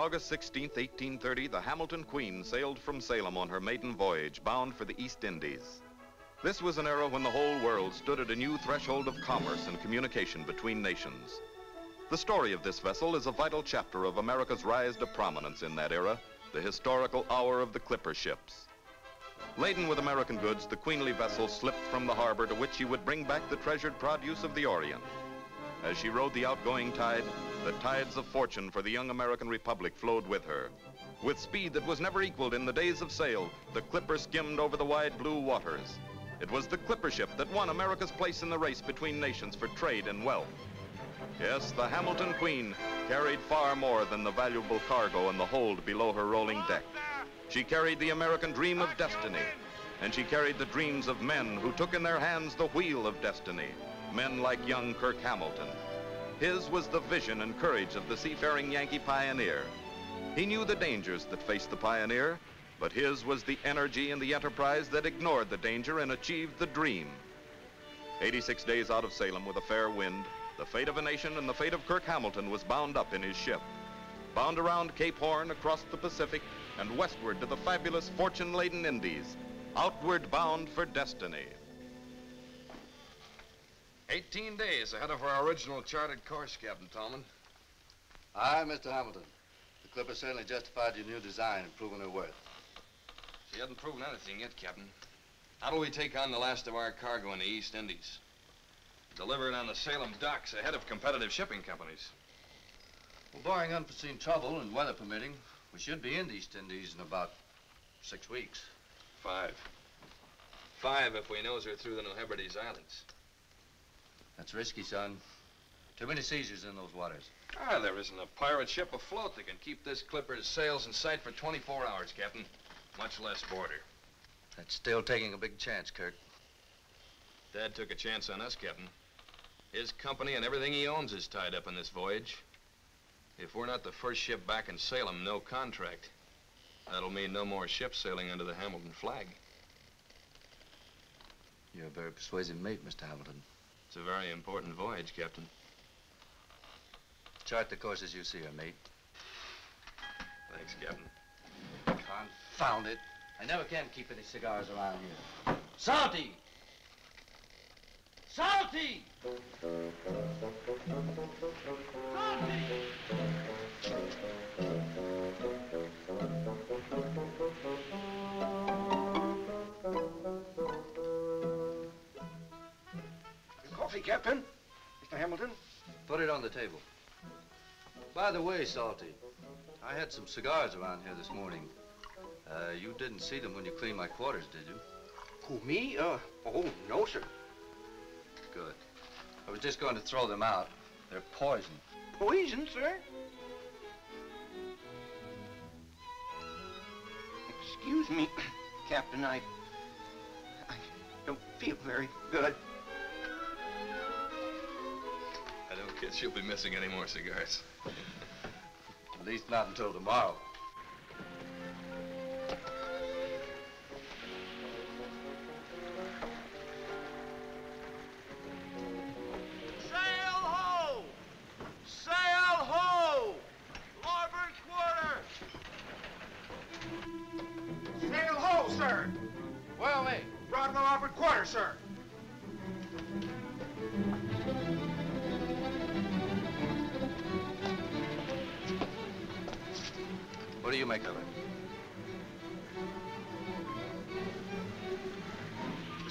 August 16, 1830, the Hamilton Queen sailed from Salem on her maiden voyage, bound for the East Indies. This was an era when the whole world stood at a new threshold of commerce and communication between nations. The story of this vessel is a vital chapter of America's rise to prominence in that era, the historical hour of the clipper ships. Laden with American goods, the queenly vessel slipped from the harbor to which she would bring back the treasured produce of the Orient. As she rode the outgoing tide, the tides of fortune for the young American Republic flowed with her. With speed that was never equaled in the days of sail, the clipper skimmed over the wide blue waters. It was the clipper ship that won America's place in the race between nations for trade and wealth. Yes, the Hamilton Queen carried far more than the valuable cargo in the hold below her rolling deck. She carried the American dream of destiny, and she carried the dreams of men who took in their hands the wheel of destiny, men like young Kirk Hamilton. His was the vision and courage of the seafaring Yankee pioneer. He knew the dangers that faced the pioneer, but his was the energy and the enterprise that ignored the danger and achieved the dream. 86 days out of Salem with a fair wind, the fate of a nation and the fate of Kirk Hamilton was bound up in his ship. Bound around Cape Horn across the Pacific and westward to the fabulous fortune-laden Indies, outward bound for destiny. 18 days ahead of our original charted course, Captain Tallman. Aye, Mr. Hamilton. The Clipper certainly justified your new design in proving her worth. She hasn't proven anything yet, Captain. How do we take on the last of our cargo in the East Indies? Deliver it on the Salem docks ahead of competitive shipping companies. Well, barring unforeseen trouble and weather permitting, we should be in the East Indies in about six weeks. Five. Five if we nose her through the New Hebrides Islands. That's risky, son. Too many seizures in those waters. Ah, there isn't a pirate ship afloat that can keep this clipper's sails in sight for 24 hours, Captain. Much less border. That's still taking a big chance, Kirk. Dad took a chance on us, Captain. His company and everything he owns is tied up in this voyage. If we're not the first ship back in Salem, no contract. That'll mean no more ships sailing under the Hamilton flag. You're a very persuasive mate, Mr. Hamilton. It's a very important voyage, Captain. Chart the course as you see her, mate. Thanks, Captain. Confound it. I never can keep any cigars around here. Salty! Salty! Salty! Captain. Mr. Hamilton. Put it on the table. By the way, Salty, I had some cigars around here this morning. Uh, you didn't see them when you cleaned my quarters, did you? Who, me? Uh, oh, no, sir. Good. I was just going to throw them out. They're poison. Poison, sir? Excuse me, Captain. I... I don't feel very good. Guess you'll be missing any more cigars. At least not until tomorrow.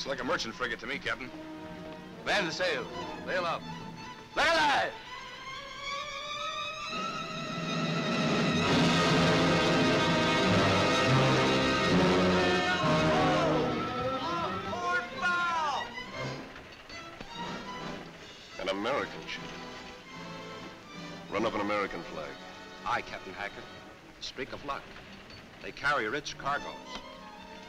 Like a merchant frigate to me, Captain. Man the sail. 'em up. Lay alive! An American ship. Run up an American flag. Aye, Captain Hackett. Streak of luck. They carry rich cargoes.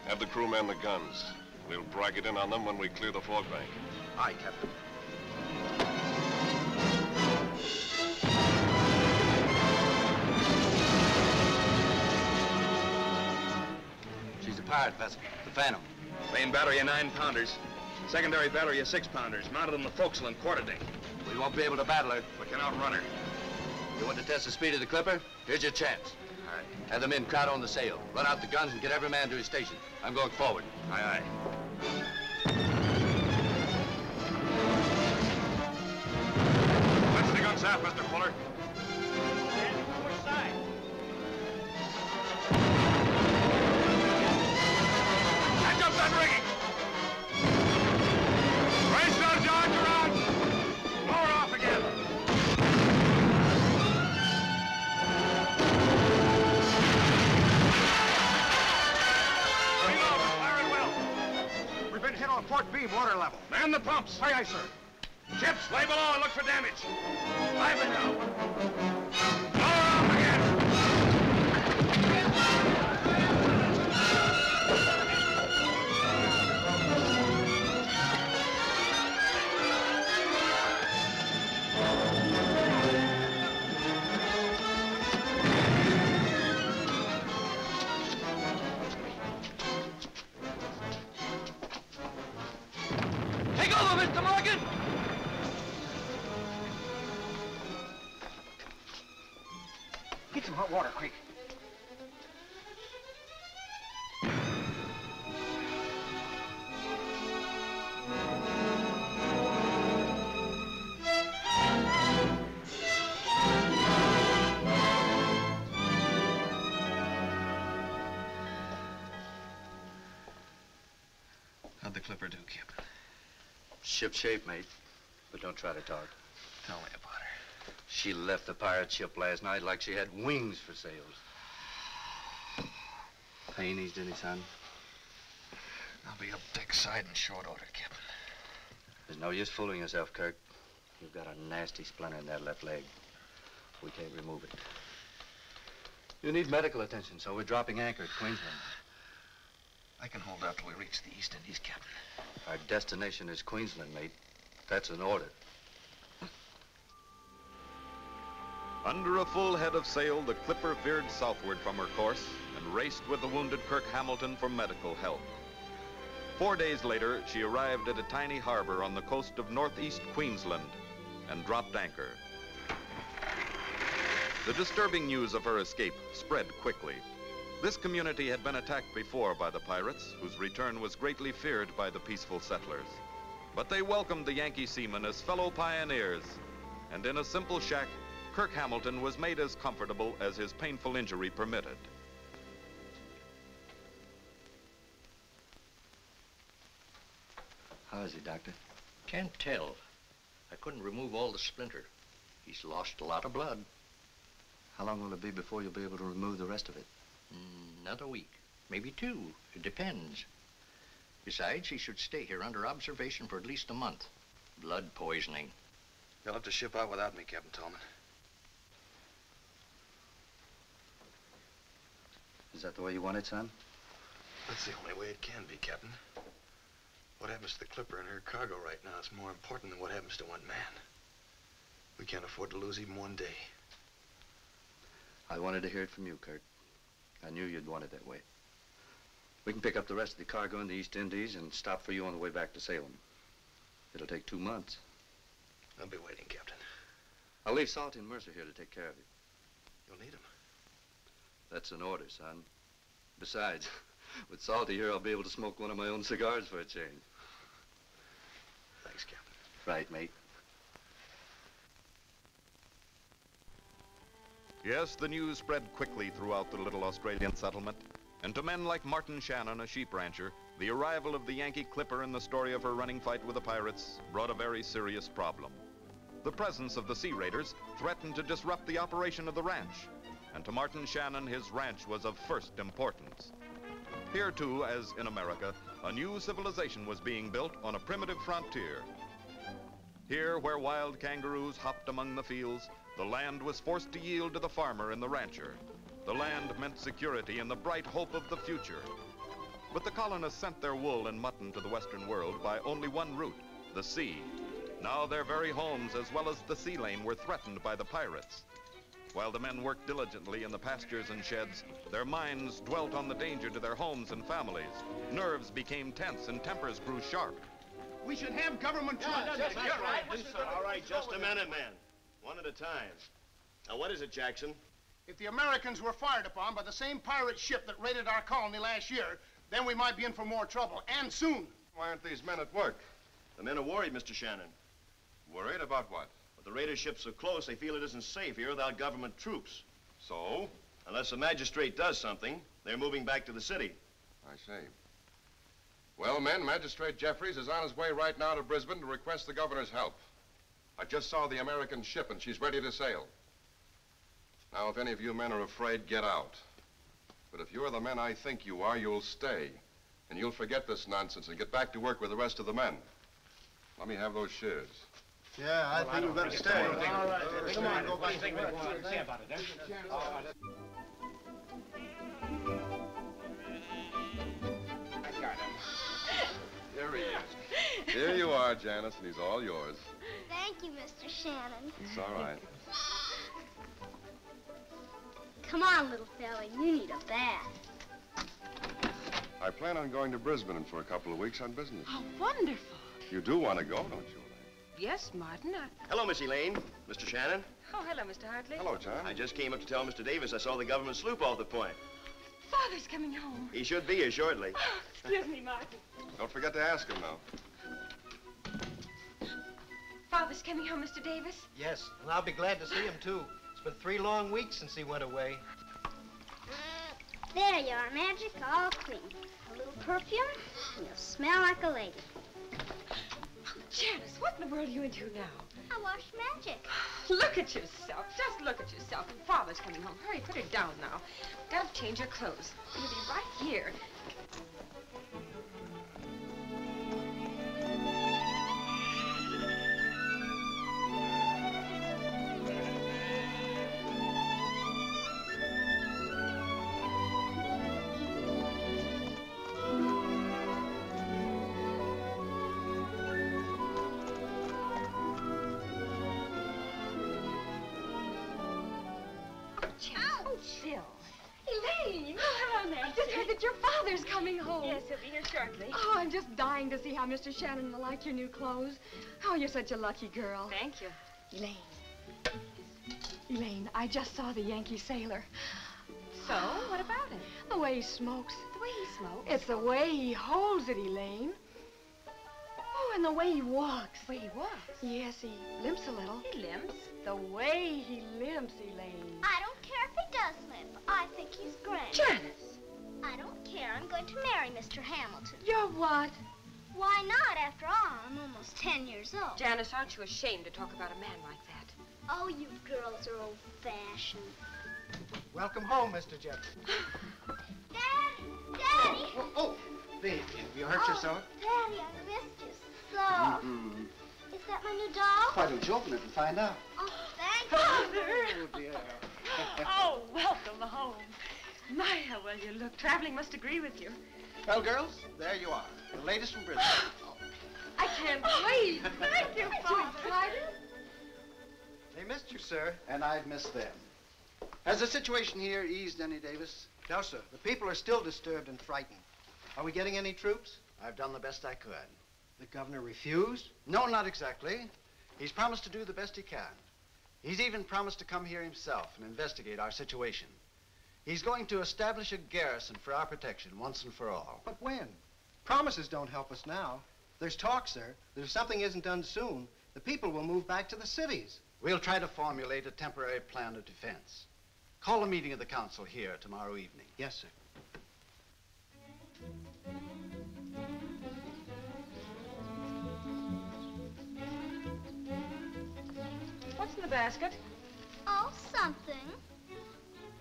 Have the crew man the guns. We'll brag it in on them when we clear the fog bank. Aye, Captain. She's a pirate vessel, the Phantom. Main battery of nine pounders. Secondary battery of six pounders, mounted on the forecastle and quarterdeck. We won't be able to battle her. We can outrun her. You want to test the speed of the Clipper? Here's your chance. Have the men crowd on the sail. Run out the guns and get every man to his station. I'm going forward. Aye, aye. Aft, Mr. Fuller. Water level. Man the pumps! Aye, aye, sir. Chips, lay below and look for damage. Lively now. The Clipper do, Kip? Ship shape, mate. But don't try to talk. Tell me about her. She left the pirate ship last night like she had wings for sails. Pain eased any, son? I'll be up deck side in short order, Kip. There's no use fooling yourself, Kirk. You've got a nasty splinter in that left leg. We can't remove it. You need medical attention, so we're dropping anchor at Queensland. I can hold out till we reach the East Indies, Captain. Our destination is Queensland, mate. That's an order. Under a full head of sail, the Clipper veered southward from her course and raced with the wounded Kirk Hamilton for medical help. Four days later, she arrived at a tiny harbor on the coast of northeast Queensland and dropped anchor. The disturbing news of her escape spread quickly. This community had been attacked before by the pirates, whose return was greatly feared by the peaceful settlers. But they welcomed the Yankee seamen as fellow pioneers, and in a simple shack, Kirk Hamilton was made as comfortable as his painful injury permitted. How is he, Doctor? Can't tell. I couldn't remove all the splinter. He's lost a lot of blood. How long will it be before you'll be able to remove the rest of it? Another week. Maybe two. It depends. Besides, he should stay here under observation for at least a month. Blood poisoning. You'll have to ship out without me, Captain Tallman. Is that the way you want it, son? That's the only way it can be, Captain. What happens to the Clipper and her cargo right now is more important than what happens to one man. We can't afford to lose even one day. I wanted to hear it from you, Kirk. I knew you'd want it that way. We can pick up the rest of the cargo in the East Indies and stop for you on the way back to Salem. It'll take two months. I'll be waiting, Captain. I'll leave Salty and Mercer here to take care of you. You'll need him. That's an order, son. Besides, with Salty here, I'll be able to smoke one of my own cigars for a change. Thanks, Captain. Right, mate. Yes, the news spread quickly throughout the little Australian settlement. And to men like Martin Shannon, a sheep rancher, the arrival of the Yankee Clipper and the story of her running fight with the pirates brought a very serious problem. The presence of the Sea Raiders threatened to disrupt the operation of the ranch. And to Martin Shannon, his ranch was of first importance. Here, too, as in America, a new civilization was being built on a primitive frontier. Here, where wild kangaroos hopped among the fields, the land was forced to yield to the farmer and the rancher. The land meant security and the bright hope of the future. But the colonists sent their wool and mutton to the western world by only one route, the sea. Now their very homes, as well as the sea lane, were threatened by the pirates. While the men worked diligently in the pastures and sheds, their minds dwelt on the danger to their homes and families. Nerves became tense and tempers grew sharp. We should have government troops. you're right. All right, just a minute, man. One at a time. Now, what is it, Jackson? If the Americans were fired upon by the same pirate ship that raided our colony last year, then we might be in for more trouble, and soon. Why aren't these men at work? The men are worried, Mr. Shannon. Worried about what? But the raider ship's so close, they feel it isn't safe here without government troops. So? Unless the magistrate does something, they're moving back to the city. I see. Well, men, Magistrate Jeffries is on his way right now to Brisbane to request the governor's help. I just saw the American ship, and she's ready to sail. Now, if any of you men are afraid, get out. But if you're the men I think you are, you'll stay. And you'll forget this nonsense and get back to work with the rest of the men. Let me have those shears. Yeah, I think we better stay. All right, come on, go back. See about it, eh? I got him. Here he is. Here you are, Janice, and he's all yours. Thank you, Mr. Shannon. It's all right. Come on, little fella. You need a bath. I plan on going to Brisbane for a couple of weeks on business. How wonderful. You do want to go, don't you? Yes, Martin. I... Hello, Miss Elaine. Mr. Shannon. Oh, hello, Mr. Hartley. Hello, John. I just came up to tell Mr. Davis I saw the government sloop off the point. Father's coming home. He should be here shortly. Oh, excuse me, Martin. Don't forget to ask him now. Father's coming home, Mr. Davis. Yes, and I'll be glad to see him, too. It's been three long weeks since he went away. Mm, there you are, Magic, all clean. A little perfume, and you'll smell like a lady. Oh, Janice, what in the world are you into now? I wash magic. Look at yourself. Just look at yourself. And Father's coming home. Hurry, put her down now. Gotta change your clothes. You'll be right here. That father's coming home. Yes, he'll be here shortly. Oh, I'm just dying to see how Mr. Shannon will like your new clothes. Oh, you're such a lucky girl. Thank you. Elaine. Elaine, I just saw the Yankee sailor. So, what about it? The way he smokes. The way he smokes? It's the way he holds it, Elaine. Oh, and the way he walks. The way he walks? Yes, he limps a little. He limps? The way he limps, Elaine. I don't care if he does limp. I think he's great. Janice! I don't care. I'm going to marry Mr. Hamilton. You're what? Why not? After all, I'm almost ten years old. Janice, aren't you ashamed to talk about a man like that? Oh, you girls are old-fashioned. Welcome home, Mr. Jeffries. Daddy! Daddy! Oh, oh, baby, you hurt oh, yourself? Daddy, I missed you so. Mm-mm. Is that my new doll? Why don't you open it and find out? Oh, thank you. Father! Oh, dear. oh, welcome home. My, how well you look. Traveling must agree with you. Well, girls, there you are. The latest from Brisbane. I can't wait. Thank you, Father. They missed you, sir, and I've missed them. Has the situation here eased any, Davis? No, sir. The people are still disturbed and frightened. Are we getting any troops? I've done the best I could. The governor refused? No, not exactly. He's promised to do the best he can. He's even promised to come here himself and investigate our situation. He's going to establish a garrison for our protection once and for all. But when? Promises don't help us now. There's talk, sir, that if something isn't done soon, the people will move back to the cities. We'll try to formulate a temporary plan of defense. Call a meeting of the council here tomorrow evening. Yes, sir. What's in the basket? Oh, something.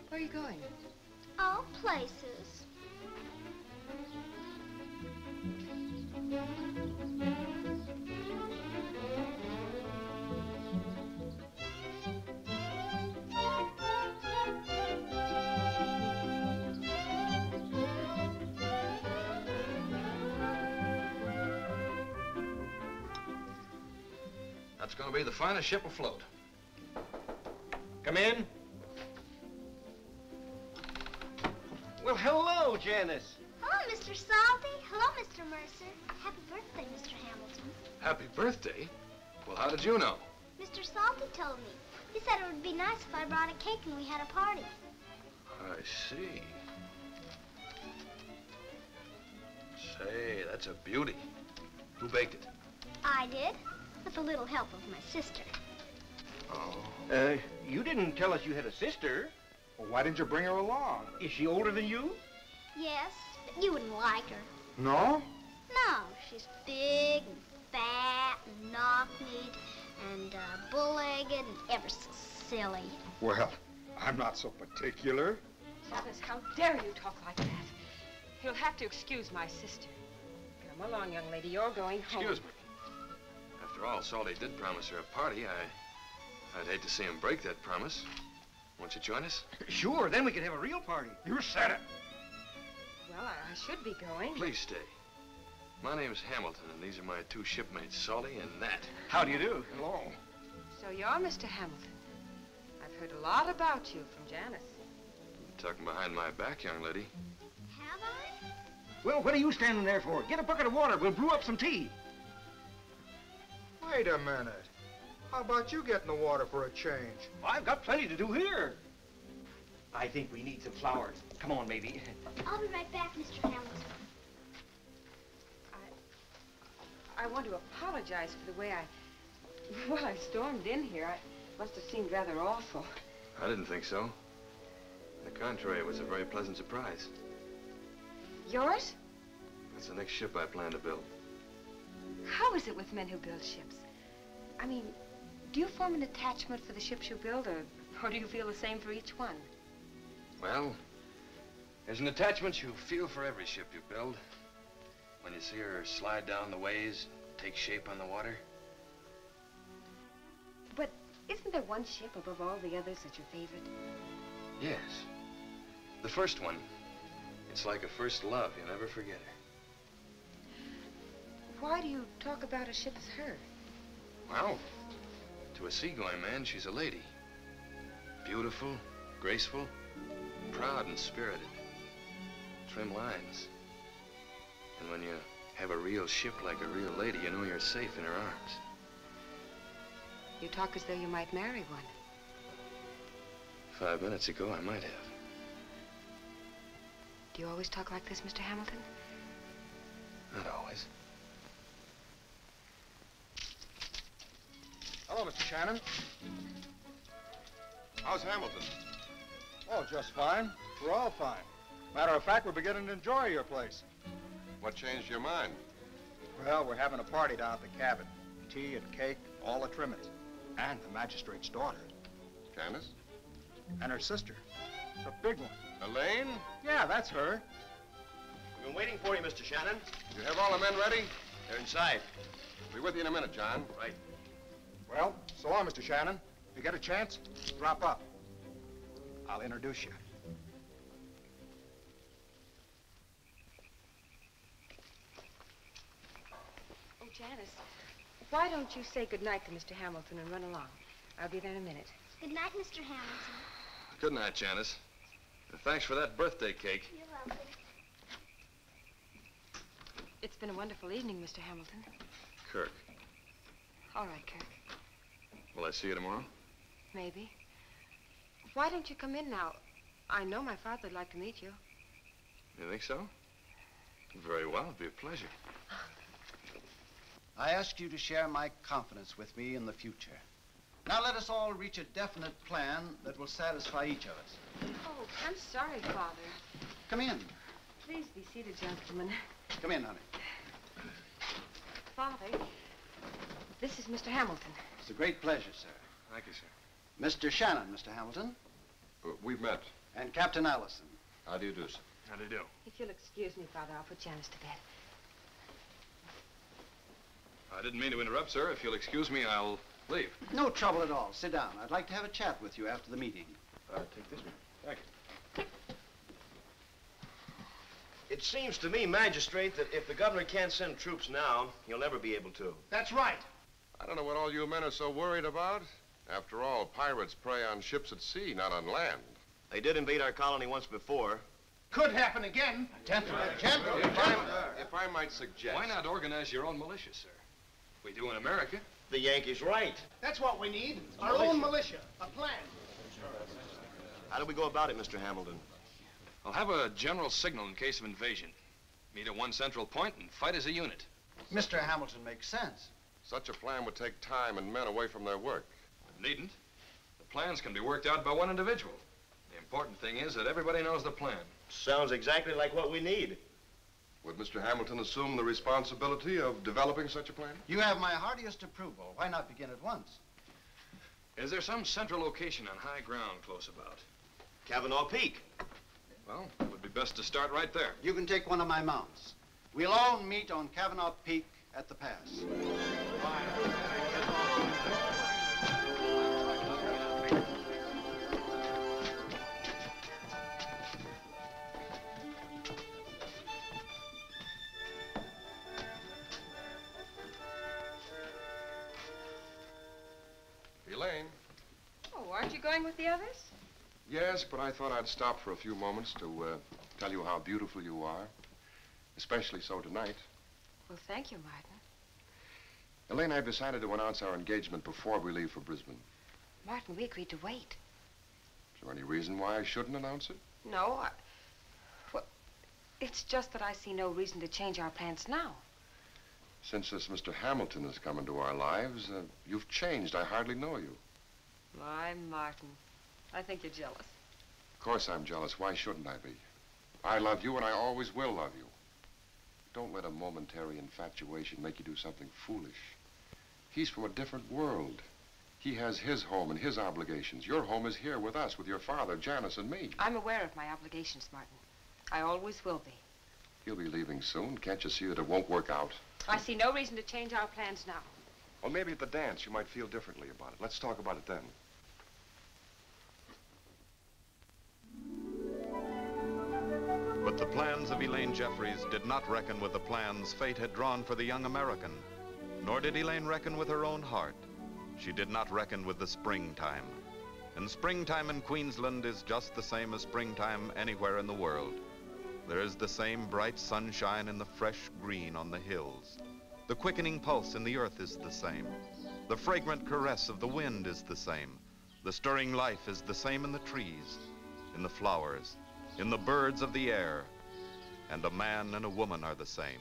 Where are you going? Oh, places. That's going to be the finest ship afloat. Come in. Janice. Hello, Mr. Salty. Hello, Mr. Mercer. Happy birthday, Mr. Hamilton. Happy birthday? Well, how did you know? Mr. Salty told me. He said it would be nice if I brought a cake and we had a party. I see. Say, that's a beauty. Who baked it? I did, with a little help of my sister. Oh. Uh, you didn't tell us you had a sister. Well, why didn't you bring her along? Is she older than you? Yes, but you wouldn't like her. No? No, she's big and fat and knock-kneed and uh, bull-legged and ever so silly. Well, I'm not so particular. Chavez, how dare you talk like that? You'll have to excuse my sister. Come along, young lady. You're going home. Excuse me. After all, Salty did promise her a party. I, I'd hate to see him break that promise. Won't you join us? Sure, then we could have a real party. You said it. Well, I, I should be going. Please stay. My name's Hamilton, and these are my two shipmates, Salty and Nat. How do you do? Hello. So you're Mr. Hamilton. I've heard a lot about you from Janice. You're Talking behind my back, young lady. Have I? Well, what are you standing there for? Get a bucket of water. We'll brew up some tea. Wait a minute. How about you getting the water for a change? I've got plenty to do here. I think we need some flowers. Come on, baby. I'll be right back, Mr. Hamilton. I I want to apologize for the way I... Well, I stormed in here. I must have seemed rather awful. I didn't think so. On the contrary, it was a very pleasant surprise. Yours? That's the next ship I plan to build. How is it with men who build ships? I mean, do you form an attachment for the ships you build, or, or do you feel the same for each one? Well, there's an attachment you feel for every ship you build. When you see her slide down the ways, take shape on the water. But isn't there one ship above all the others that's your favorite? Yes. The first one. It's like a first love. You'll never forget her. Why do you talk about a ship as her? Well, to a seagoing man, she's a lady. Beautiful, graceful, proud and spirited. Trim lines. And when you have a real ship like a real lady, you know you're safe in her arms. You talk as though you might marry one. Five minutes ago, I might have. Do you always talk like this, Mr. Hamilton? Not always. Hello, Mr. Shannon. How's Hamilton? Oh, just fine. We're all fine. Matter of fact, we're beginning to enjoy your place. What changed your mind? Well, we're having a party down at the cabin. Tea and cake, all the trimmings. And the magistrate's daughter. Janice? And her sister. The big one. Elaine? Yeah, that's her. We've been waiting for you, Mr. Shannon. You have all the men ready? They're inside. We'll be with you in a minute, John. Right. Well, so long, Mr. Shannon. If you get a chance, drop up. I'll introduce you. Janice, why don't you say goodnight to Mr. Hamilton and run along? I'll be there in a minute. Good night, Mr. Hamilton. Good night, Janice. And thanks for that birthday cake. You're welcome. It's been a wonderful evening, Mr. Hamilton. Kirk, All right, Kirk. will I see you tomorrow? Maybe. Why don't you come in now? I know my father'd like to meet you. You think so? Very well. It'd be a pleasure. Ah, I ask you to share my confidence with me in the future. Now let us all reach a definite plan that will satisfy each of us. Oh, I'm sorry, Father. Come in. Please be seated, gentlemen. Come in, honey. Father, this is Mr. Hamilton. It's a great pleasure, sir. Thank you, sir. Mr. Shannon, Mr. Hamilton. Uh, we've met. And Captain Allison. How do you do, sir? How do you do? If you'll excuse me, Father, I'll put Janice to bed. I didn't mean to interrupt, sir. If you'll excuse me, I'll leave. No trouble at all. Sit down. I'd like to have a chat with you after the meeting. Uh, take this one. Thank you. It seems to me, Magistrate, that if the governor can't send troops now, he'll never be able to. That's right. I don't know what all you men are so worried about. After all, pirates prey on ships at sea, not on land. They did invade our colony once before. Could happen again. Gentlemen, If I, if I might suggest... Why not organize your own militia, sir? We do in America. The Yankees right. That's what we need. Our own militia. A plan. How do we go about it, Mr. Hamilton? I'll have a general signal in case of invasion. Meet at one central point and fight as a unit. Mr. Hamilton makes sense. Such a plan would take time and men away from their work. It needn't. The plans can be worked out by one individual. The important thing is that everybody knows the plan. Sounds exactly like what we need. Would Mr. Hamilton assume the responsibility of developing such a plan? You have my heartiest approval. Why not begin at once? Is there some central location on high ground close about? Kavanaugh Peak. Well, it would be best to start right there. You can take one of my mounts. We'll all meet on Kavanaugh Peak at the pass. Elaine? Going with the others? Yes, but I thought I'd stop for a few moments to uh, tell you how beautiful you are. Especially so tonight. Well, thank you, Martin. Elaine, I've decided to announce our engagement before we leave for Brisbane. Martin, we agreed to wait. Is there any reason why I shouldn't announce it? No, I... Well, it's just that I see no reason to change our plans now. Since this Mr. Hamilton has come into our lives, uh, you've changed. I hardly know you. My Martin, I think you're jealous. Of course I'm jealous. Why shouldn't I be? I love you, and I always will love you. Don't let a momentary infatuation make you do something foolish. He's from a different world. He has his home and his obligations. Your home is here with us, with your father, Janice, and me. I'm aware of my obligations, Martin. I always will be. He'll be leaving soon. Can't you see that it won't work out? I see no reason to change our plans now. Well, maybe at the dance you might feel differently about it. Let's talk about it then. But the plans of Elaine Jeffries did not reckon with the plans fate had drawn for the young American. Nor did Elaine reckon with her own heart. She did not reckon with the springtime. And springtime in Queensland is just the same as springtime anywhere in the world. There is the same bright sunshine and the fresh green on the hills. The quickening pulse in the earth is the same. The fragrant caress of the wind is the same. The stirring life is the same in the trees, in the flowers, in the birds of the air. And a man and a woman are the same.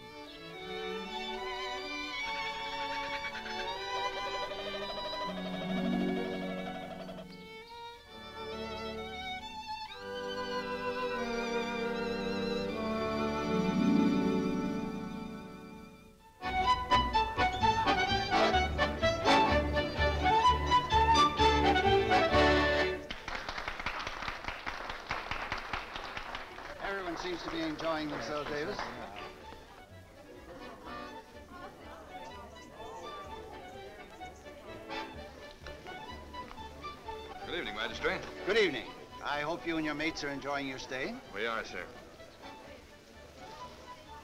You and your mates are enjoying your stay. We are, sir.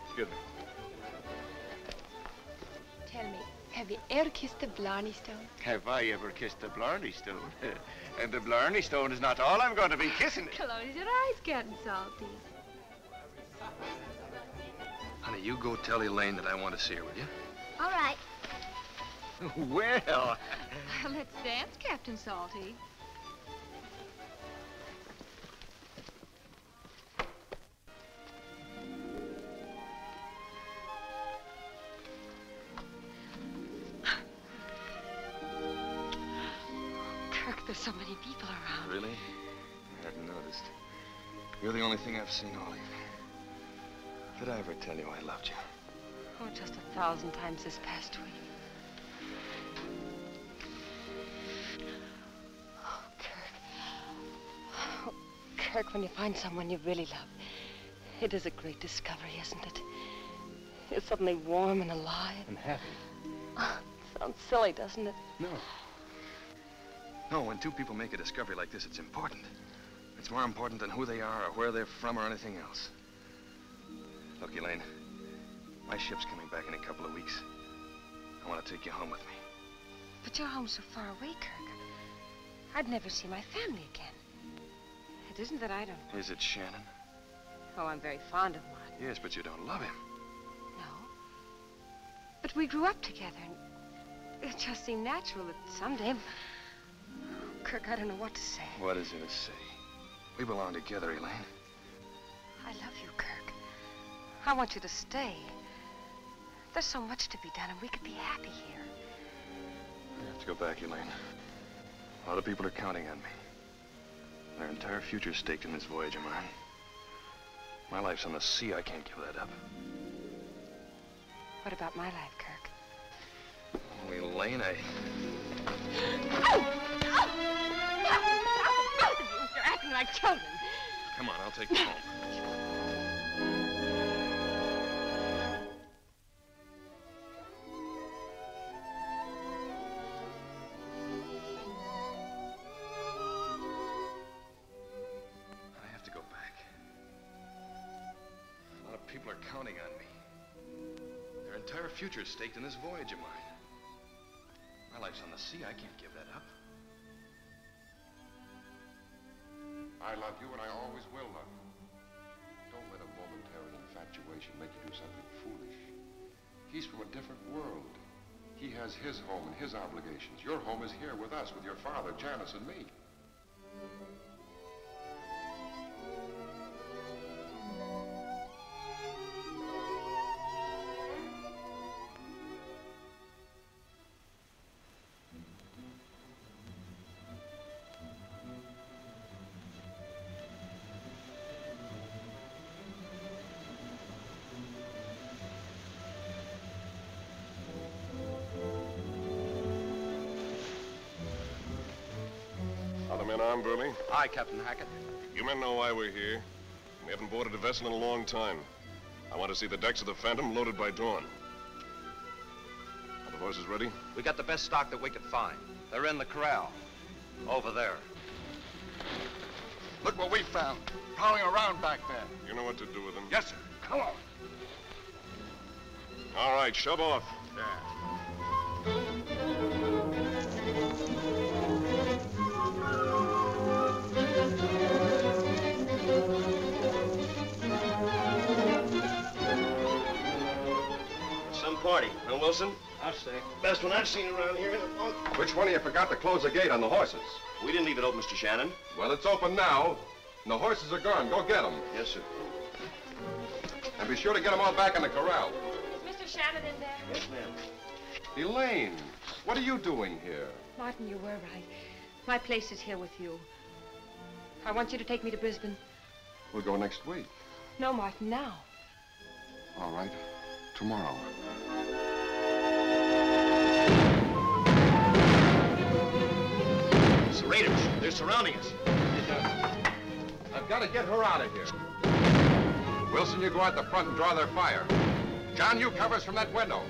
Excuse me. Tell me, have you ever kissed a Blarney Stone? Have I ever kissed a Blarney Stone? and the Blarney Stone is not all I'm going to be kissing. Close your eyes, getting salty. Honey, you go tell Elaine that I want to see her, will you? All right. well, Let's dance, Captain Salty. People around. Really? I hadn't noticed. You're the only thing I've seen all evening. Did I ever tell you I loved you? Oh, just a thousand times this past week. Oh, Kirk. Oh, Kirk, when you find someone you really love, it is a great discovery, isn't it? You're suddenly warm and alive. And happy. Oh, sounds silly, doesn't it? No. No, when two people make a discovery like this, it's important. It's more important than who they are or where they're from or anything else. Look, Elaine, my ship's coming back in a couple of weeks. I want to take you home with me. But your home's so far away, Kirk. I'd never see my family again. It isn't that I don't. Is it Shannon? Oh, I'm very fond of Martin. Yes, but you don't love him. No. But we grew up together, and It just seemed natural that someday... Kirk, I don't know what to say. What is there to say? We belong together, Elaine. I love you, Kirk. I want you to stay. There's so much to be done, and we could be happy here. I have to go back, Elaine. A lot of people are counting on me. Their entire future's staked in this voyage of mine. My life's on the sea. I can't give that up. What about my life, Kirk? Oh, Elaine, I... Both like children. Come on, I'll take you home. I have to go back. A lot of people are counting on me. Their entire future is staked in this voyage of mine. My life's on the sea. I can't give I love you and I always will love you. Don't let a momentary infatuation make you do something foolish. He's from a different world. He has his home and his obligations. Your home is here with us, with your father, Janice, and me. Burley? Aye, Captain Hackett. You men know why we're here. We haven't boarded a vessel in a long time. I want to see the decks of the Phantom loaded by dawn. Are the horses ready? We got the best stock that we could find. They're in the corral. Over there. Look what we found. Prowling around back there. You know what to do with them? Yes, sir. Come on. All right, shove off. Some party, Wilson? I'll say. Best one I've seen around here in a long... Which one of you forgot to close the gate on the horses? We didn't leave it open, Mr. Shannon. Well, it's open now. And the horses are gone. Go get them. Yes, sir. And be sure to get them all back in the corral. Is Mr. Shannon in there? Yes, ma'am. Elaine, what are you doing here? Martin, you were right. My place is here with you. I want you to take me to Brisbane. We'll go next week. No, Martin, now. All right. Tomorrow. Raiders. They're surrounding us. I've got to get her out of here. Wilson, you go out the front and draw their fire. John, you cover us from that window.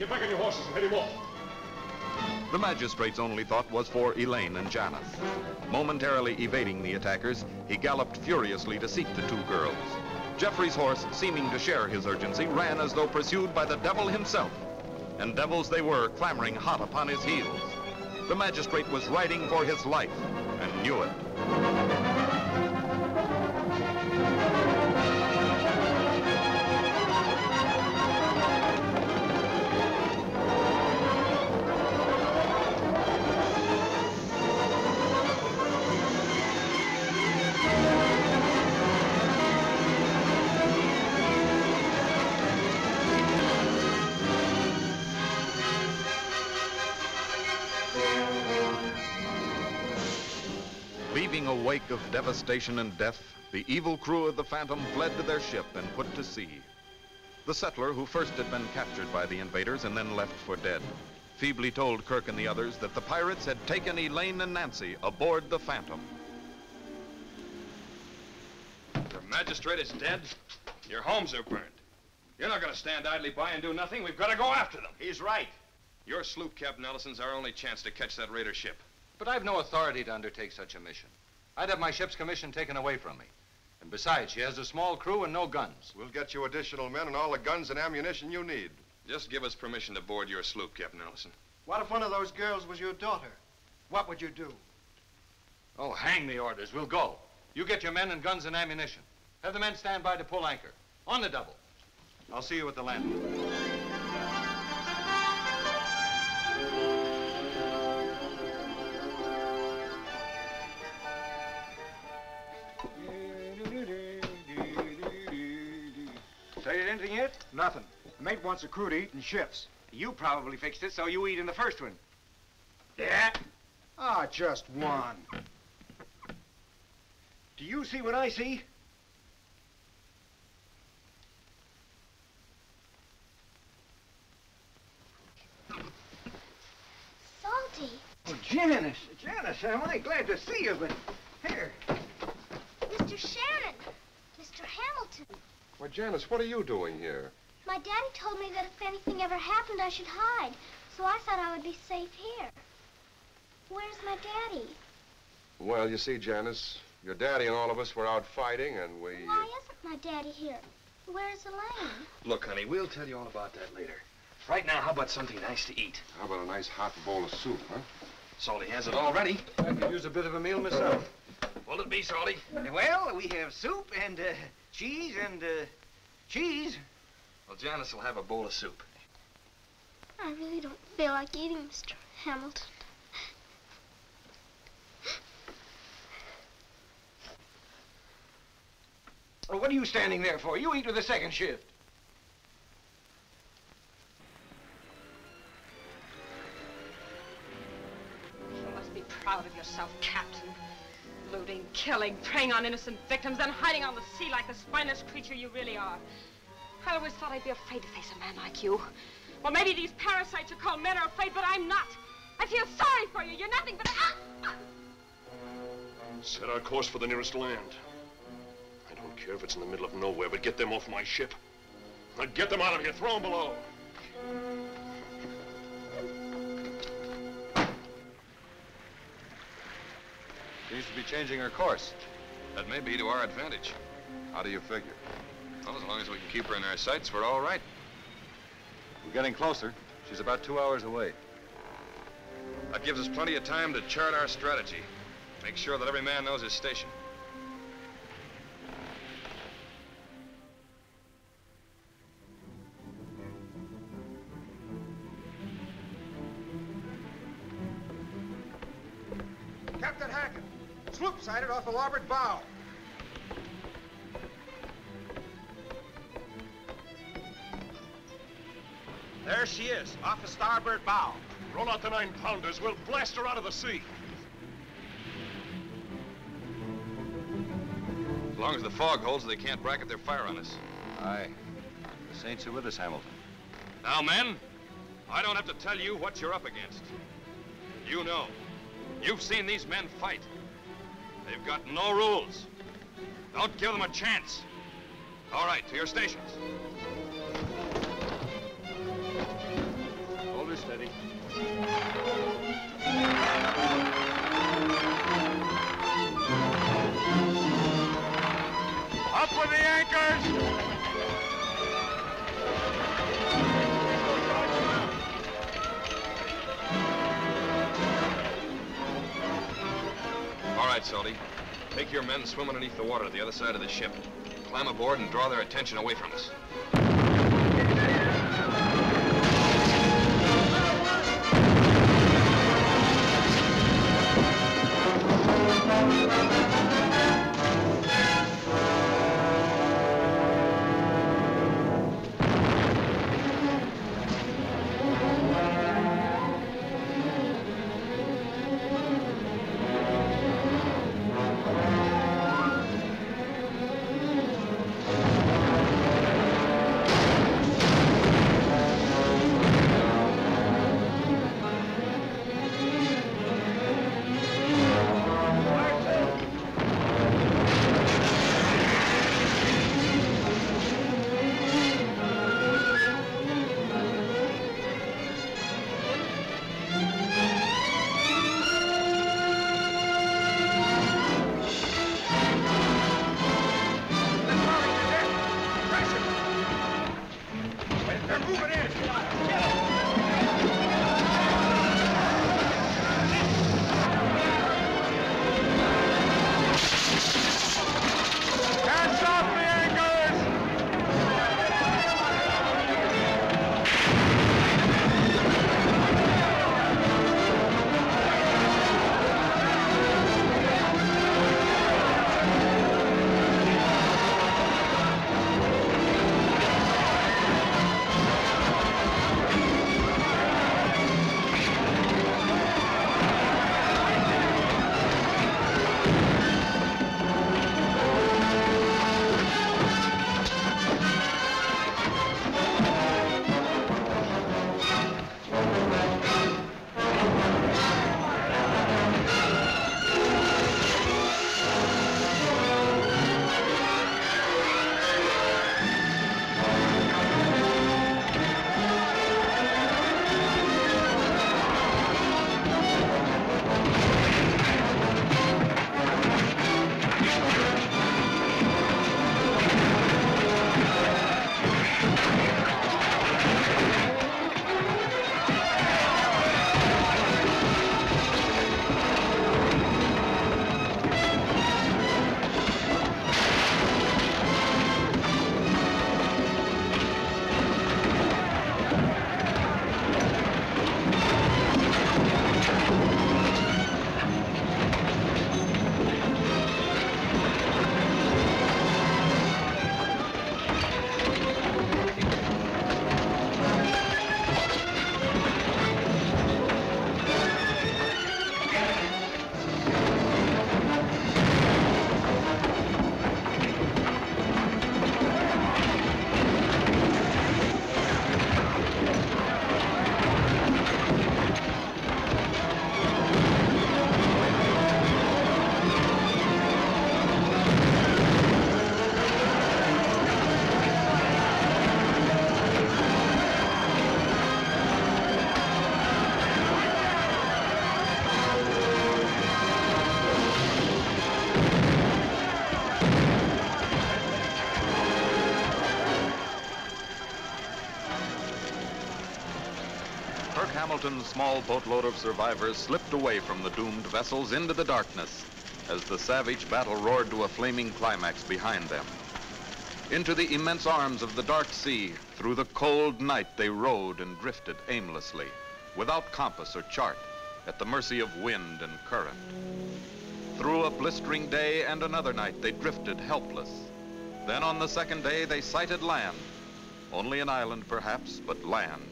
Get back on your horses and head him off. The magistrate's only thought was for Elaine and Janice. Momentarily evading the attackers, he galloped furiously to seek the two girls. Jeffrey's horse, seeming to share his urgency, ran as though pursued by the devil himself. And devils they were, clamoring hot upon his heels. The magistrate was riding for his life and knew it. Devastation and death, the evil crew of the Phantom fled to their ship and put to sea. The settler, who first had been captured by the invaders and then left for dead, feebly told Kirk and the others that the pirates had taken Elaine and Nancy aboard the Phantom. Your magistrate is dead. Your homes are burned. You're not going to stand idly by and do nothing. We've got to go after them. He's right. Your sloop, Captain Ellison's our only chance to catch that raider ship. But I've no authority to undertake such a mission. I'd have my ship's commission taken away from me. And besides, she has a small crew and no guns. We'll get you additional men and all the guns and ammunition you need. Just give us permission to board your sloop, Captain Ellison. What if one of those girls was your daughter? What would you do? Oh, hang the orders. We'll go. You get your men and guns and ammunition. Have the men stand by to pull anchor. On the double. I'll see you at the landing. Say anything yet? Nothing. The mate wants the crew to eat in shifts. You probably fixed it so you eat in the first one. Yeah? Ah, just one. Do you see what I see? Salty. Oh, Janice, Janice, am I glad to see you, but here. Mr. Shannon. Mr. Hamilton. Why, Janice, what are you doing here? My daddy told me that if anything ever happened, I should hide. So I thought I would be safe here. Where's my daddy? Well, you see, Janice, your daddy and all of us were out fighting, and we... Why isn't my daddy here? Where's Elaine? Look, honey, we'll tell you all about that later. Right now, how about something nice to eat? How about a nice hot bowl of soup, huh? Salty has it all ready. I could use a bit of a meal myself. What'll it be, Salty? Well, we have soup and uh, cheese and uh, cheese. Well, Janice will have a bowl of soup. I really don't feel like eating, Mr. Hamilton. Well, what are you standing there for? You eat with the second shift. You must be proud of yourself, Captain. Looting, killing, preying on innocent victims, then hiding on the sea like the spineless creature you really are. I always thought I'd be afraid to face a man like you. Well, maybe these parasites you call men are afraid, but I'm not. I feel sorry for you. You're nothing but a... Set our course for the nearest land. I don't care if it's in the middle of nowhere, but get them off my ship. Now get them out of here. Throw them below. Seems to be changing her course. That may be to our advantage. How do you figure? Well, as long as we can keep her in our sights, we're all right. We're getting closer. She's about two hours away. That gives us plenty of time to chart our strategy. Make sure that every man knows his station. Off the larboard bow. There she is, off the starboard bow. Roll out the nine pounders. We'll blast her out of the sea. As long as the fog holds, they can't bracket their fire on us. Aye. The Saints are with us, Hamilton. Now, men, I don't have to tell you what you're up against. You know. You've seen these men fight. They've got no rules. Don't give them a chance. All right, to your stations. Hold her steady. Up with the anchors! Right, Salty. Take your men, swim underneath the water to the other side of the ship. Climb aboard and draw their attention away from us. Small boatload of survivors slipped away from the doomed vessels into the darkness as the savage battle roared to a flaming climax behind them. Into the immense arms of the dark sea, through the cold night they rowed and drifted aimlessly, without compass or chart, at the mercy of wind and current. Through a blistering day and another night, they drifted helpless. Then on the second day, they sighted land. Only an island, perhaps, but land.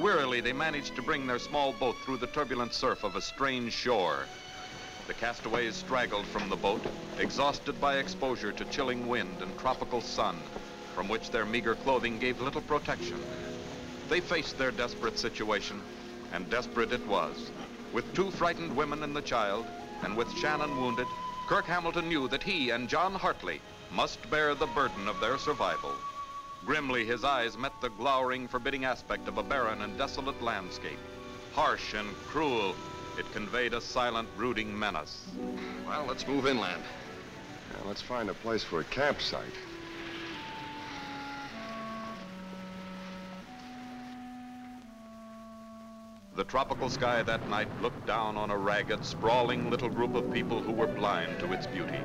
Wearily, they managed to bring their small boat through the turbulent surf of a strange shore. The castaways straggled from the boat, exhausted by exposure to chilling wind and tropical sun, from which their meager clothing gave little protection. They faced their desperate situation, and desperate it was. With two frightened women and the child, and with Shannon wounded, Kirk Hamilton knew that he and John Hartley must bear the burden of their survival. Grimly, his eyes met the glowering, forbidding aspect of a barren and desolate landscape. Harsh and cruel, it conveyed a silent, brooding menace. Well, let's move inland. Yeah, let's find a place for a campsite. The tropical sky that night looked down on a ragged, sprawling little group of people who were blind to its beauty.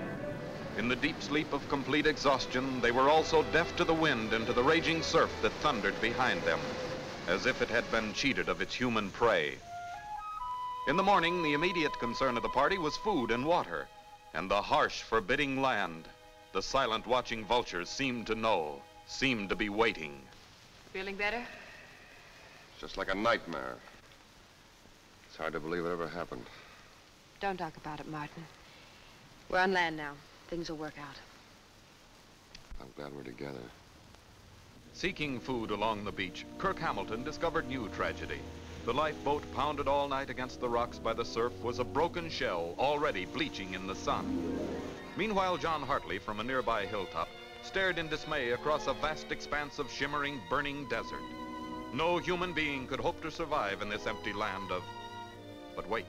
In the deep sleep of complete exhaustion, they were also deaf to the wind and to the raging surf that thundered behind them, as if it had been cheated of its human prey. In the morning, the immediate concern of the party was food and water, and the harsh, forbidding land. The silent, watching vultures seemed to know, seemed to be waiting. Feeling better? It's just like a nightmare. It's hard to believe it ever happened. Don't talk about it, Martin. We're on land now. Things will work out. I'm glad we're together. Seeking food along the beach, Kirk Hamilton discovered new tragedy. The lifeboat pounded all night against the rocks by the surf was a broken shell already bleaching in the sun. Meanwhile, John Hartley from a nearby hilltop stared in dismay across a vast expanse of shimmering, burning desert. No human being could hope to survive in this empty land of... But wait,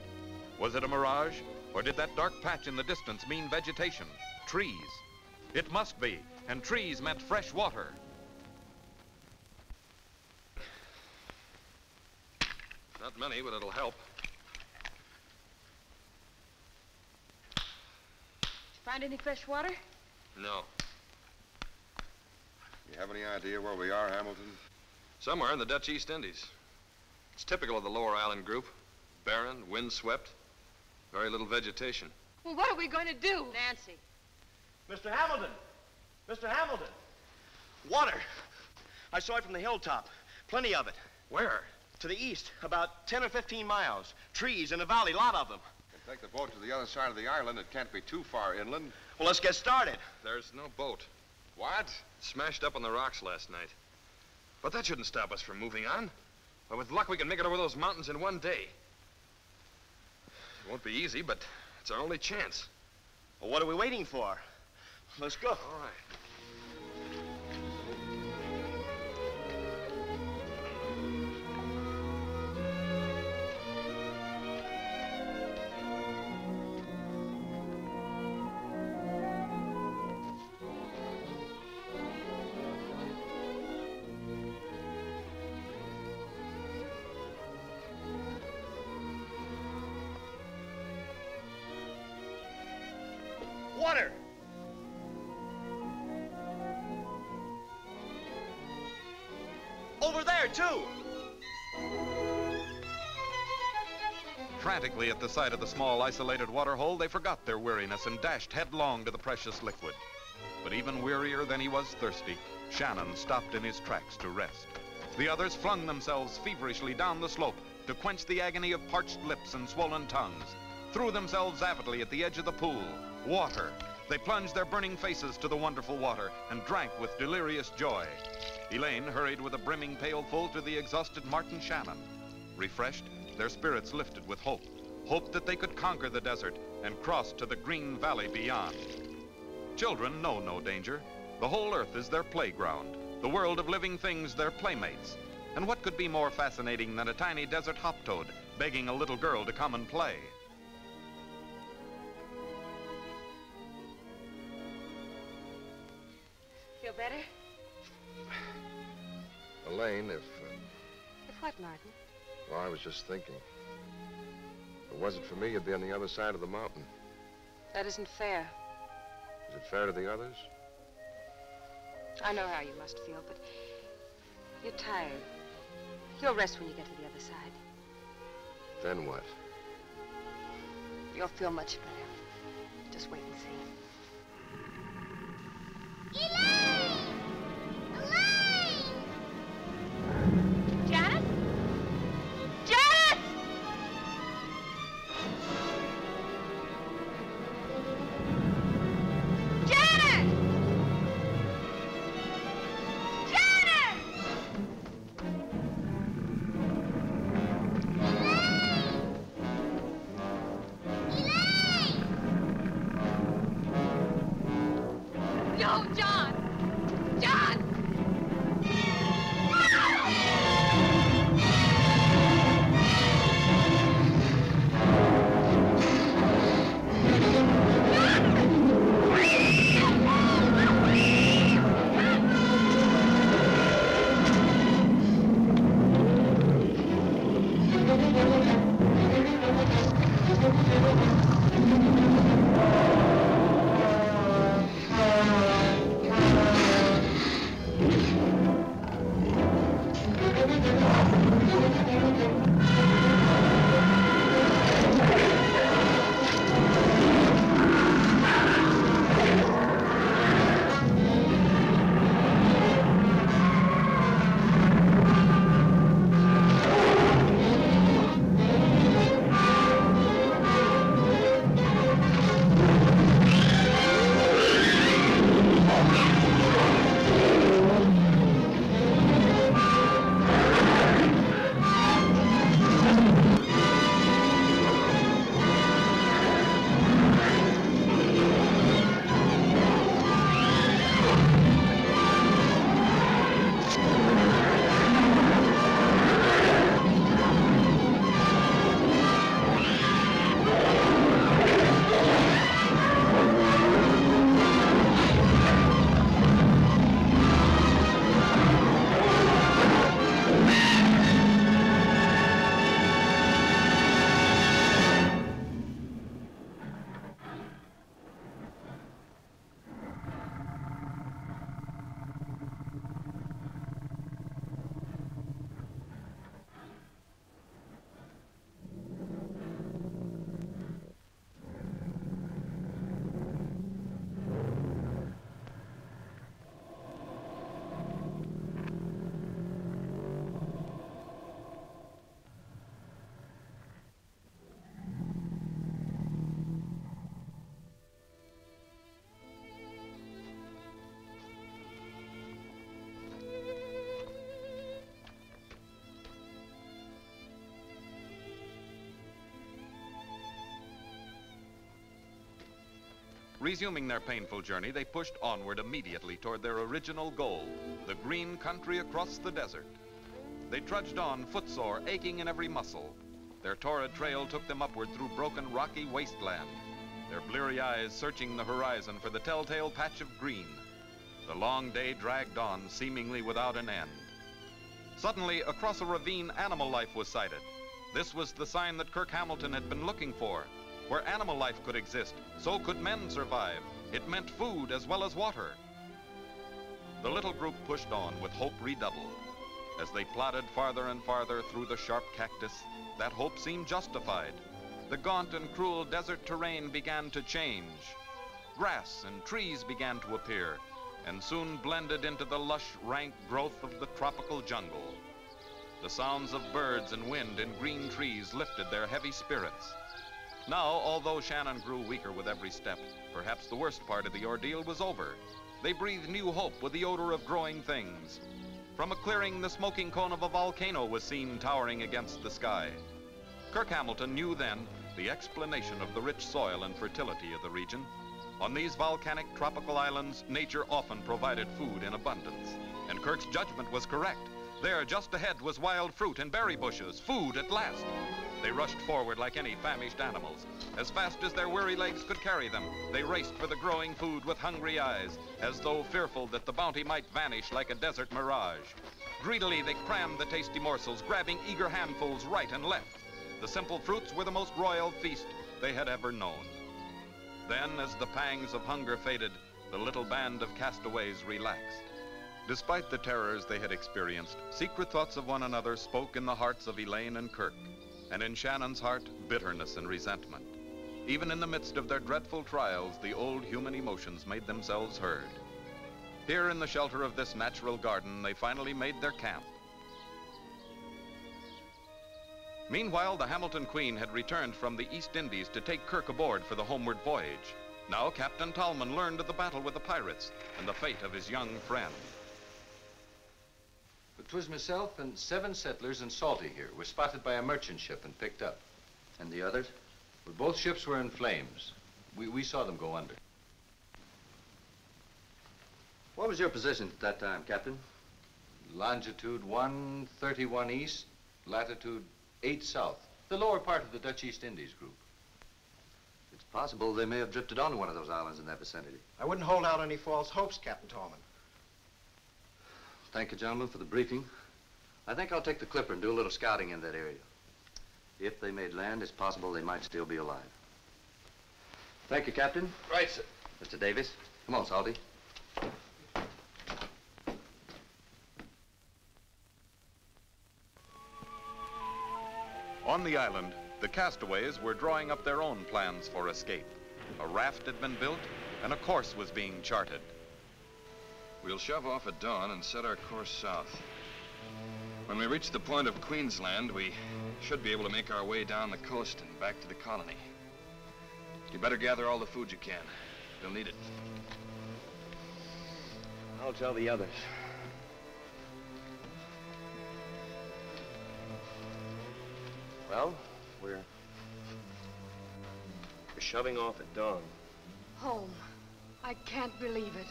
was it a mirage? Or did that dark patch in the distance mean vegetation? Trees? It must be, and trees meant fresh water. Not many, but it'll help. Did you find any fresh water? No. You have any idea where we are, Hamilton? Somewhere in the Dutch East Indies. It's typical of the lower island group. Barren, windswept, very little vegetation. Well, what are we going to do? Nancy. Mr. Hamilton! Mr. Hamilton! Water! I saw it from the hilltop. Plenty of it. Where? To the east, about 10 or 15 miles. Trees in a valley, lot of them. Can take the boat to the other side of the island. It can't be too far inland. Well, let's get started. There's no boat. What? Smashed up on the rocks last night. But that shouldn't stop us from moving on. Well, with luck, we can make it over those mountains in one day. It won't be easy, but it's our only chance. Well, what are we waiting for? Let's go. All right. Frantically at the sight of the small, isolated waterhole, they forgot their weariness and dashed headlong to the precious liquid. But even wearier than he was thirsty, Shannon stopped in his tracks to rest. The others flung themselves feverishly down the slope to quench the agony of parched lips and swollen tongues, threw themselves avidly at the edge of the pool. Water. They plunged their burning faces to the wonderful water and drank with delirious joy. Elaine hurried with a brimming pailful to the exhausted Martin Shannon. Refreshed, their spirits lifted with hope. Hope that they could conquer the desert and cross to the green valley beyond. Children know no danger. The whole earth is their playground, the world of living things their playmates. And what could be more fascinating than a tiny desert hop toad begging a little girl to come and play? Feel better? Elaine, if... Uh, If what, Martin? Well, I was just thinking. If it wasn't for me, you'd be on the other side of the mountain. That isn't fair. Is it fair to the others? I know how you must feel, but you're tired. You'll rest when you get to the other side. Then what? You'll feel much better. Just wait and see. Janet? Resuming their painful journey, they pushed onward immediately toward their original goal, the green country across the desert. They trudged on, footsore, aching in every muscle. Their torrid trail took them upward through broken, rocky wasteland, their bleary eyes searching the horizon for the telltale patch of green. The long day dragged on, seemingly without an end. Suddenly, across a ravine, animal life was sighted. This was the sign that Kirk Hamilton had been looking for. Where animal life could exist, so could men survive. It meant food as well as water. The little group pushed on with hope redoubled. As they plodded farther and farther through the sharp cactus, that hope seemed justified. The gaunt and cruel desert terrain began to change. Grass and trees began to appear, and soon blended into the lush, rank growth of the tropical jungle. The sounds of birds and wind in green trees lifted their heavy spirits. Now, although Shannon grew weaker with every step, perhaps the worst part of the ordeal was over. They breathed new hope with the odor of growing things. From a clearing, the smoking cone of a volcano was seen towering against the sky. Kirk Hamilton knew then the explanation of the rich soil and fertility of the region. On these volcanic tropical islands, nature often provided food in abundance. And Kirk's judgment was correct. There, just ahead, was wild fruit and berry bushes, food at last. They rushed forward like any famished animals. As fast as their weary legs could carry them, they raced for the growing food with hungry eyes, as though fearful that the bounty might vanish like a desert mirage. Greedily, they crammed the tasty morsels, grabbing eager handfuls right and left. The simple fruits were the most royal feast they had ever known. Then, as the pangs of hunger faded, the little band of castaways relaxed. Despite the terrors they had experienced, secret thoughts of one another spoke in the hearts of Elaine and Kirk, and in Shannon's heart, bitterness and resentment. Even in the midst of their dreadful trials, the old human emotions made themselves heard. Here in the shelter of this natural garden, they finally made their camp. Meanwhile, the Hamilton Queen had returned from the East Indies to take Kirk aboard for the homeward voyage. Now Captain Tallman learned of the battle with the pirates and the fate of his young friend. It was myself and seven settlers and Salty here were spotted by a merchant ship and picked up. And the others? Well, both ships were in flames. We, we saw them go under. What was your position at that time, Captain? Longitude 131 east, latitude 8 south. The lower part of the Dutch East Indies group. It's possible they may have drifted onto one of those islands in that vicinity. I wouldn't hold out any false hopes, Captain Tallman. Thank you, gentlemen, for the briefing. I think I'll take the Clipper and do a little scouting in that area. If they made land, it's possible they might still be alive. Thank you, Captain. Right, sir. Mr. Davis, come on, Salty. On the island, the castaways were drawing up their own plans for escape. A raft had been built, and a course was being charted. We'll shove off at dawn and set our course south. When we reach the point of Queensland, we should be able to make our way down the coast and back to the colony. You better gather all the food you can. You'll need it. I'll tell the others. Well, we're... We're shoving off at dawn. Home. I can't believe it.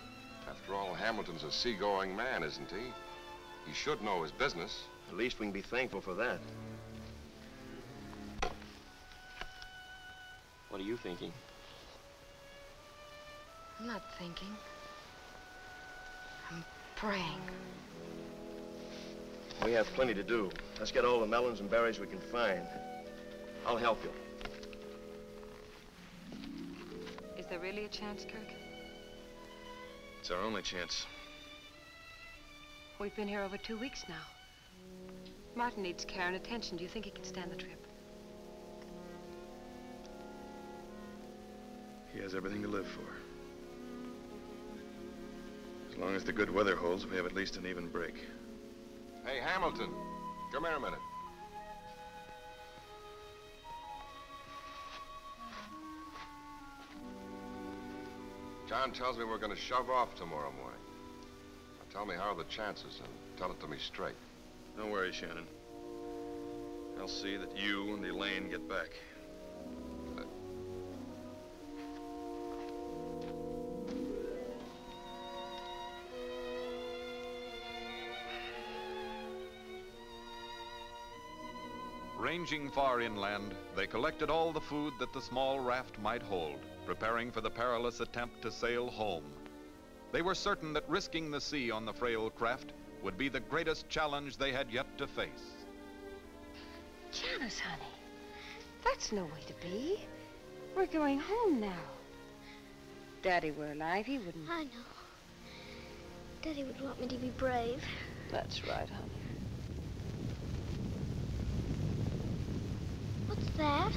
After all, Hamilton's a seagoing man, isn't he? He should know his business. At least we can be thankful for that. What are you thinking? I'm not thinking. I'm praying. We have plenty to do. Let's get all the melons and berries we can find. I'll help you. Is there really a chance, Kirk? It's our only chance. We've been here over two weeks now. Martin needs care and attention. Do you think he can stand the trip? He has everything to live for. As long as the good weather holds, we have at least an even break. Hey, Hamilton, come here a minute. John tells me we're going to shove off tomorrow morning. Now tell me how are the chances and tell it to me straight. Don't worry, Shannon. I'll see that you and Elaine get back. Ranging far inland, they collected all the food that the small raft might hold, preparing for the perilous attempt to sail home. They were certain that risking the sea on the frail craft would be the greatest challenge they had yet to face. Janice, honey, that's no way to be. We're going home now. Daddy were alive, he wouldn't. I know. Daddy would want me to be brave. That's right, honey. What's that?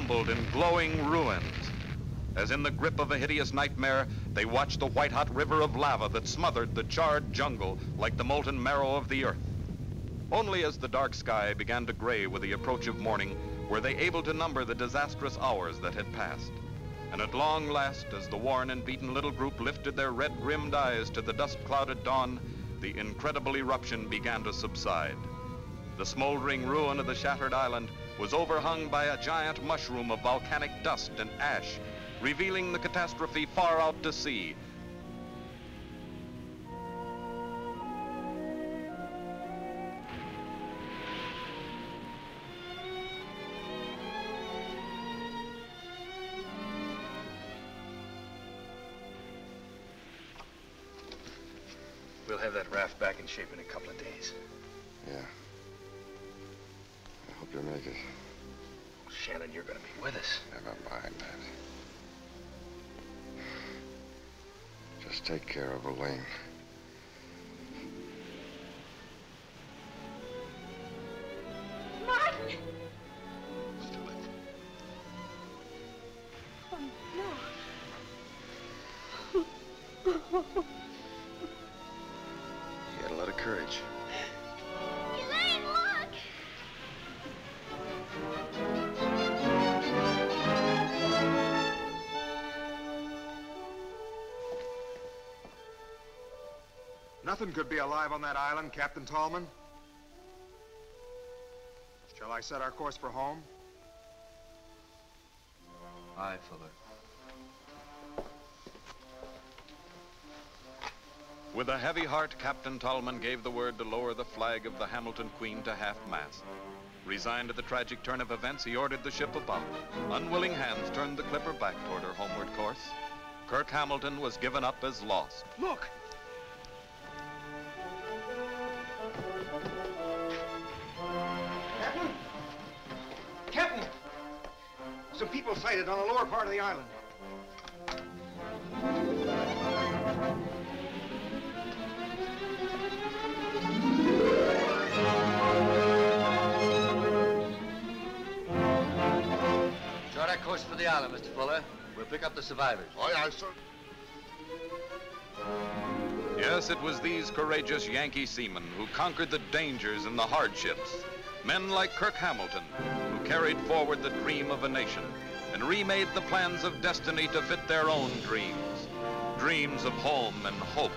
Crumbled in glowing ruins. As in the grip of a hideous nightmare, they watched the white-hot river of lava that smothered the charred jungle like the molten marrow of the earth. Only as the dark sky began to gray with the approach of morning were they able to number the disastrous hours that had passed. And at long last, as the worn and beaten little group lifted their red-rimmed eyes to the dust-clouded dawn, the incredible eruption began to subside. The smoldering ruin of the shattered island was overhung by a giant mushroom of volcanic dust and ash, revealing the catastrophe far out to sea. We'll have that raft back in shape in a couple of days. Yeah. I hope you make it. Shannon, you're gonna be with us. Never mind that. Just take care of Elaine. Martin! Let's do it. Oh, no. You had a lot of courage. Nothing could be alive on that island, Captain Tallman. Shall I set our course for home? Aye, Fuller. With a heavy heart, Captain Tallman gave the word to lower the flag of the Hamilton Queen to half-mast. Resigned to the tragic turn of events, he ordered the ship about. Unwilling hands turned the clipper back toward her homeward course. Kirk Hamilton was given up as lost. Look! Some on the lower part of the island. Chart our course for the island, Mr. Fuller. We'll pick up the survivors. Aye, aye, sir. Yes, it was these courageous Yankee seamen who conquered the dangers and the hardships. Men like Kirk Hamilton, who carried forward the dream of a nation and remade the plans of destiny to fit their own dreams. Dreams of home and hope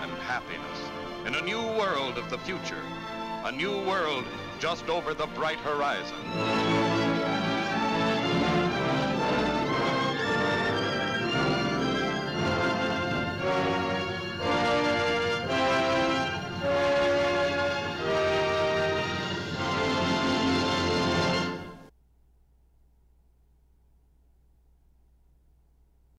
and happiness in a new world of the future. A new world just over the bright horizon.